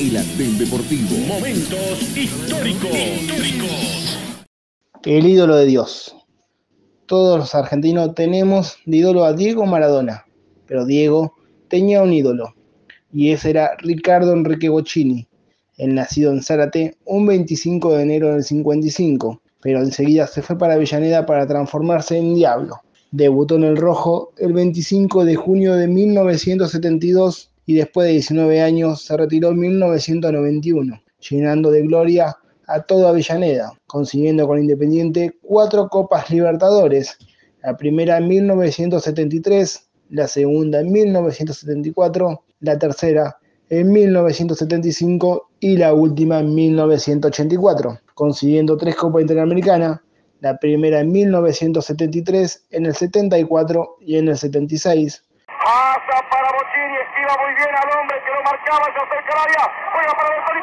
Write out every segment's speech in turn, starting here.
El Andén Deportivo. Momentos históricos. El ídolo de Dios. Todos los argentinos tenemos de ídolo a Diego Maradona, pero Diego tenía un ídolo, y ese era Ricardo Enrique Bocini, el nacido en Zárate un 25 de enero del 55, pero enseguida se fue para Avellaneda para transformarse en Diablo. Debutó en el Rojo el 25 de junio de 1972 y después de 19 años se retiró en 1991, llenando de gloria a toda Avellaneda, consiguiendo con Independiente cuatro Copas Libertadores, la primera en 1973, la segunda en 1974, la tercera en 1975 y la última en 1984, consiguiendo tres Copas Interamericanas, la primera en 1973, en el 74 y en el 76. Para Bocini, esquiva muy bien al hombre que lo marcaba, se acerca al área, juega para Bertoni,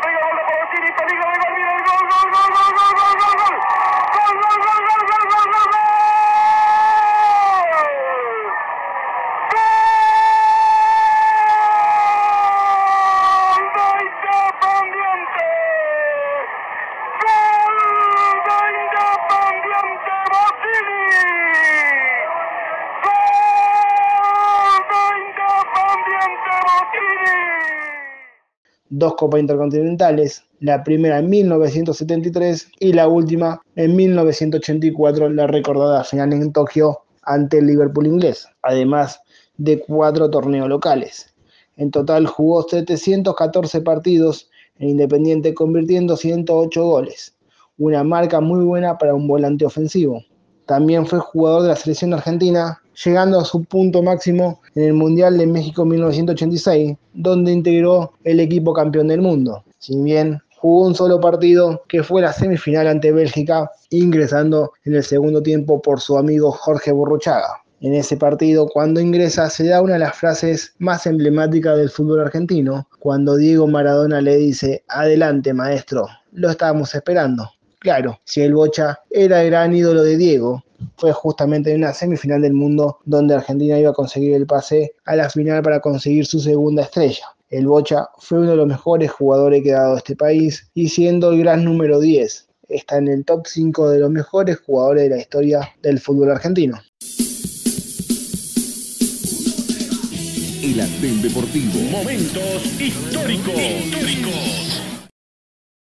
Dos Copas Intercontinentales, la primera en 1973 y la última en 1984, la recordada final en Tokio ante el Liverpool inglés, además de cuatro torneos locales. En total jugó 714 partidos en Independiente, convirtiendo 108 goles, una marca muy buena para un volante ofensivo. También fue jugador de la selección argentina, llegando a su punto máximo en el Mundial de México 1986, donde integró el equipo campeón del mundo. Si bien jugó un solo partido, que fue la semifinal ante Bélgica, ingresando en el segundo tiempo por su amigo Jorge Burruchaga. En ese partido, cuando ingresa, se da una de las frases más emblemáticas del fútbol argentino, cuando Diego Maradona le dice, adelante maestro, lo estábamos esperando. Claro, si el Bocha era el gran ídolo de Diego, fue justamente en una semifinal del mundo donde Argentina iba a conseguir el pase a la final para conseguir su segunda estrella. El Bocha fue uno de los mejores jugadores que ha dado este país y siendo el gran número 10, está en el top 5 de los mejores jugadores de la historia del fútbol argentino. El Andén Deportivo. Momentos históricos.